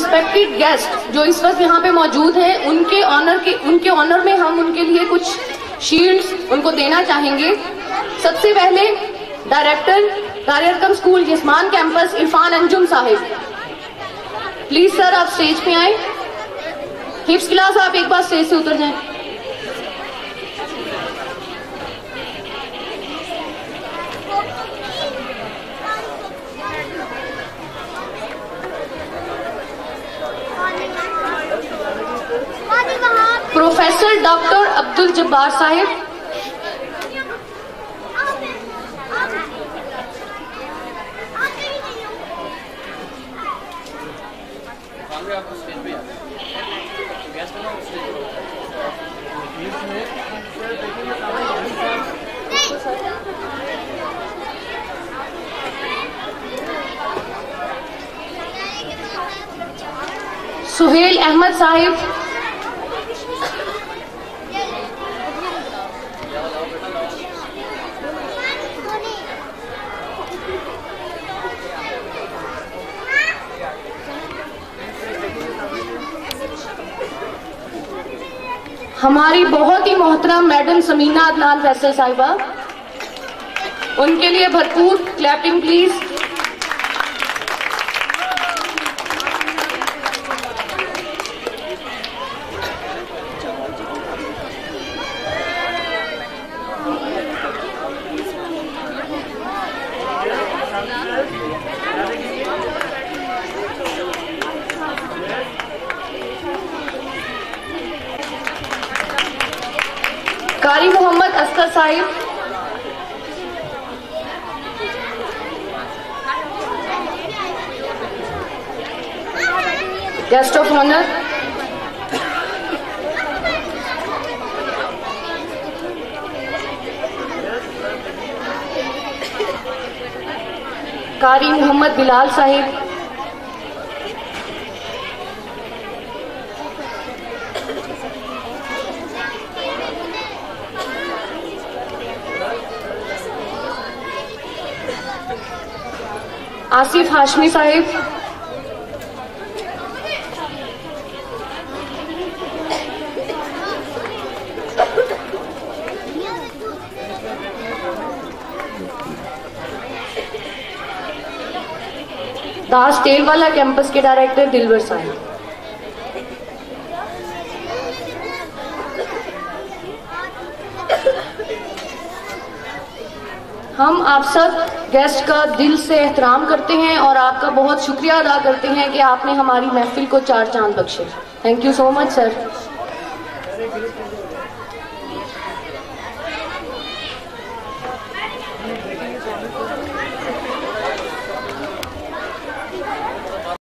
Respected guest जो इस वक्त यहाँ पे मौजूद हैं, उनके ऑनर के, उनके ऑनर में हम उनके लिए कुछ शील्ड्स उनको देना चाहेंगे। सबसे पहले डायरेक्टर कार्यक्रम school जिस्मान campus Irfan Anjum Sahib. Please sir आप स्टेज पे आए। हिप्स क्लास आप एक बार स्टेज से उतर जाएँ। Professor doctor Abdul Jabbar Sahib. Suhail Ahmad Sahib. हमारी बहुत ही मोहतरम मैडम समीना अदनान फैसल साहिबा। उनके लिए भरपूर clapping please Qari Mohammad Askar Sahib. Guest of honour Qari Mohammad Bilal Sahib. Asif Hashmi Sahib. Das तेलवाला campus के डायरेक्टर दिलवर साहिब। हम आप सब गेस्ट का दिल से एहतराम करते हैं और आपका बहुत शुक्रिया अदा करते हैं कि आपने हमारी महफिल को चार चाँद बख्शे। Thank you so much sir